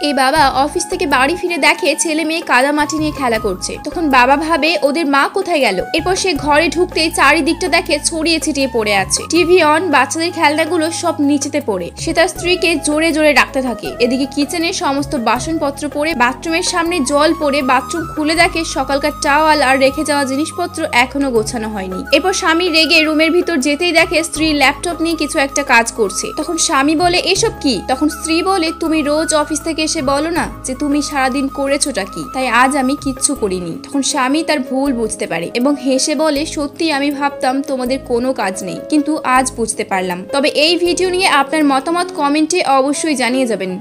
এই বাবা অফিস থেকে বাড়ি ফিরে দেখে ছেলে মেয়ে কাদা মাটি নিয়ে খেলা করছে। তখন বাবা ভাবে, ওদের মা কোথায় গেল? এরপর সে ঘরে ঢুকতে চারিদিকটা দেখে ছড়িয়ে ছিটিয়ে পড়ে আছে। টিভি অন, বাচ্চাদের খেলনাগুলো সব নিচেতে পড়ে। সে তার স্ত্রীকে জোরে জোরে ডাকতে থাকে। এদিকে কিচেনের সমস্ত বাসনপত্র পড়ে, বাথরুমের সামনে জল পড়ে, বাথরুম খুলে দেখে সকালকার টাওয়াল আর রেখে যাওয়া জিনিসপত্র এখনও গোছানো হয়নি। এরপর স্বামী রেগে রুমের ভিতর যেতেই দেখে স্ত্রী ল্যাপটপ নিয়ে কিছু একটা কাজ করছে। তখন স্বামী বলে, এসব কি? তখন স্ত্রী বলে, তুমি রোজ অফিস থেকে এসে বলো না যে তুমি সারাদিন করেছোটা কি? তাই আজ আমি কিচ্ছু করিনি। তখন স্বামী তার ভুল বুঝতে পারে এবং হেসে বলে, সত্যি আমি ভাবতাম তোমাদের কোনো কাজ নেই, কিন্তু আজ বুঝতে পারলাম। তবে এই ভিডিও নিয়ে আপনার মতামত কমেন্টে অবশ্যই জানিয়ে যাবেন।